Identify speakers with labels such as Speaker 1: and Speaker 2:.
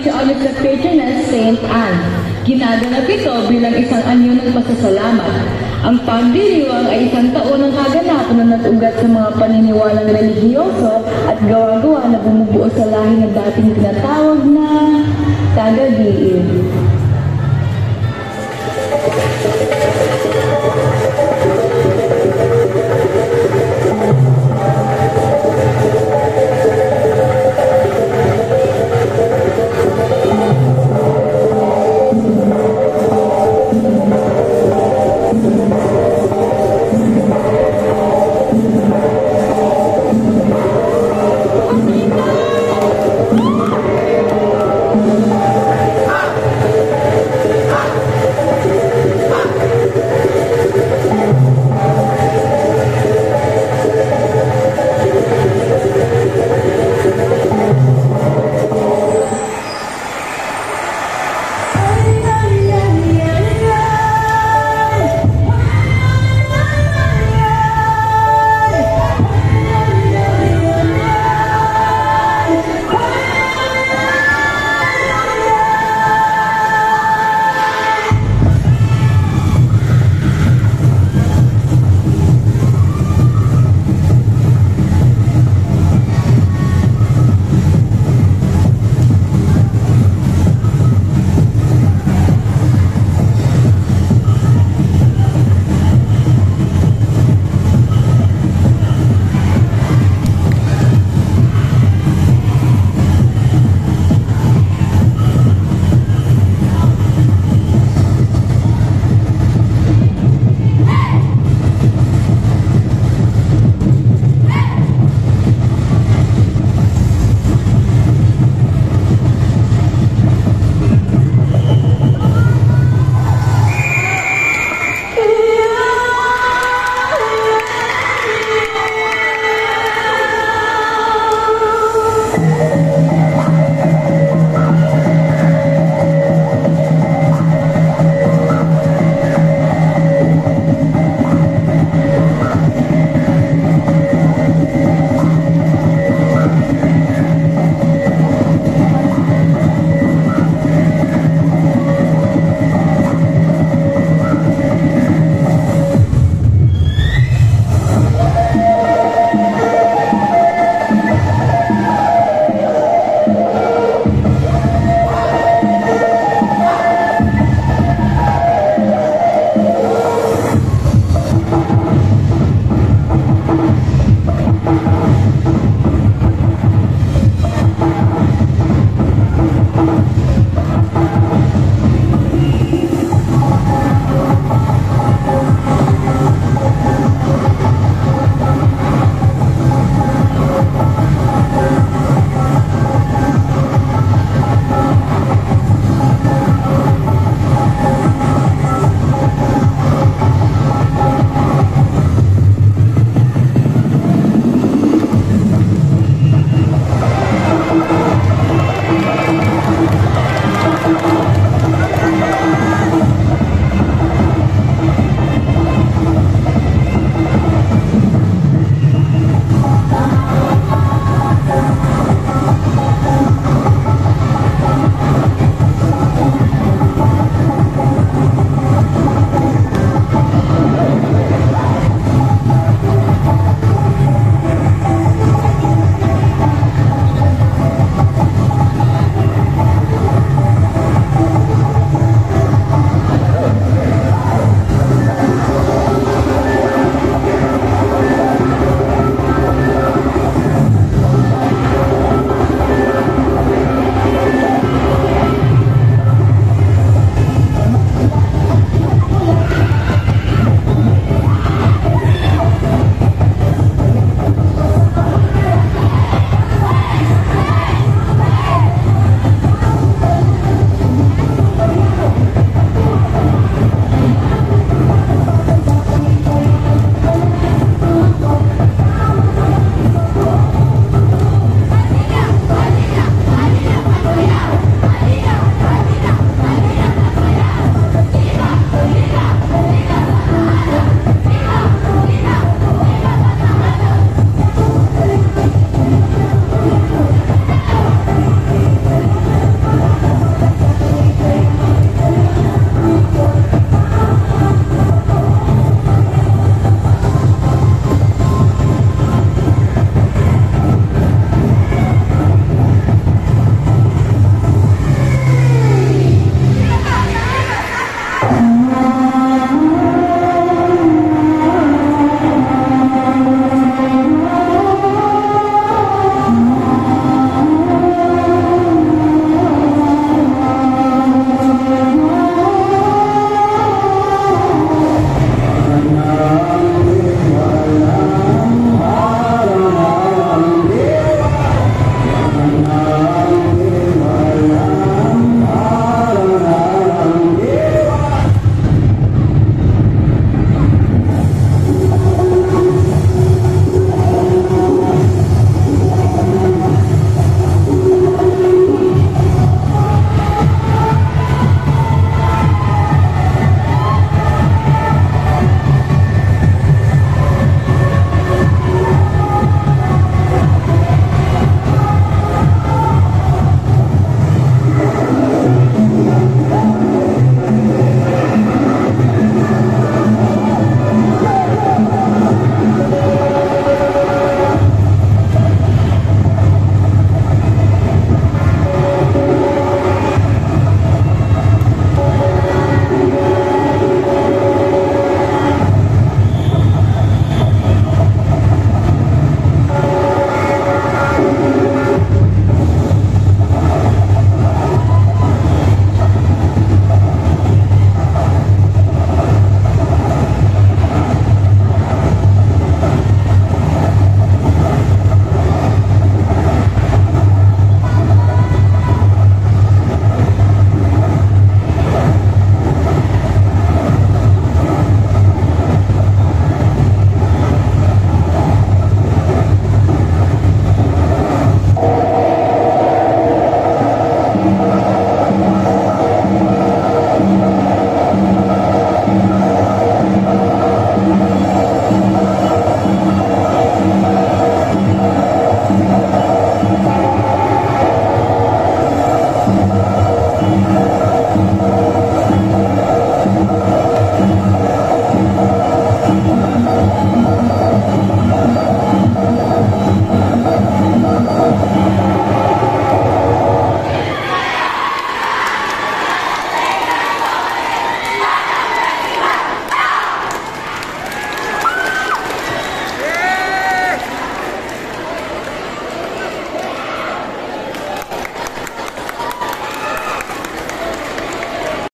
Speaker 1: St. Olive sa patroness St. Anne. Ginaganap ito bilang isang anyo ng pasasalamat. Ang pagdiriwang ay isang taon ng kaganapan na natugat sa mga paniniwalang relihiyoso at gawa-gawa na bumubuo sa lahi na dating tinatawag na tagadiin. Thank you.